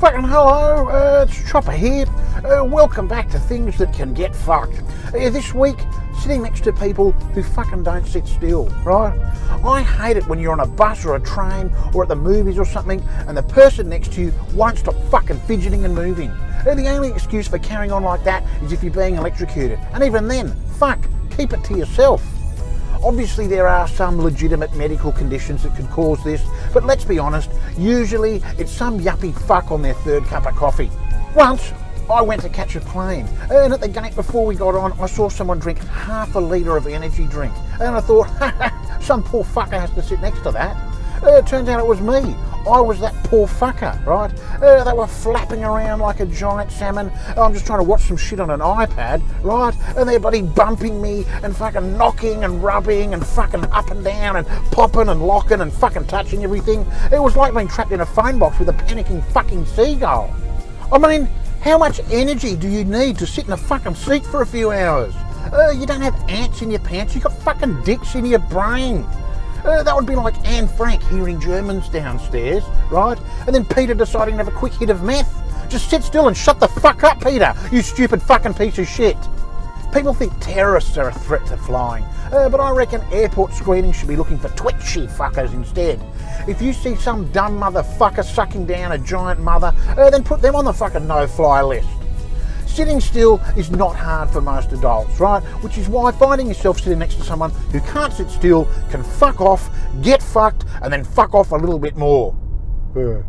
Fucking hello, uh, it's Chopper here. Uh, welcome back to Things That Can Get Fucked. Uh, this week, sitting next to people who fucking don't sit still, right? I hate it when you're on a bus or a train or at the movies or something and the person next to you won't stop fucking fidgeting and moving. Uh, the only excuse for carrying on like that is if you're being electrocuted. And even then, fuck, keep it to yourself. Obviously, there are some legitimate medical conditions that could cause this, but let's be honest, usually it's some yuppie fuck on their third cup of coffee. Once, I went to catch a plane, and at the gate before we got on, I saw someone drink half a litre of energy drink, and I thought, some poor fucker has to sit next to that. Uh, it turns out it was me. I was that poor fucker, right? Uh, they were flapping around like a giant salmon. I'm just trying to watch some shit on an iPad, right? And they're bloody bumping me and fucking knocking and rubbing and fucking up and down and popping and locking and fucking touching everything. It was like being trapped in a phone box with a panicking fucking seagull. I mean, how much energy do you need to sit in a fucking seat for a few hours? Uh, you don't have ants in your pants, you got fucking dicks in your brain. Uh, that would be like Anne Frank hearing Germans downstairs, right? And then Peter deciding to have a quick hit of meth. Just sit still and shut the fuck up, Peter, you stupid fucking piece of shit. People think terrorists are a threat to flying, uh, but I reckon airport screening should be looking for twitchy fuckers instead. If you see some dumb motherfucker sucking down a giant mother, uh, then put them on the fucking no-fly list sitting still is not hard for most adults, right? Which is why finding yourself sitting next to someone who can't sit still can fuck off, get fucked, and then fuck off a little bit more. Yeah.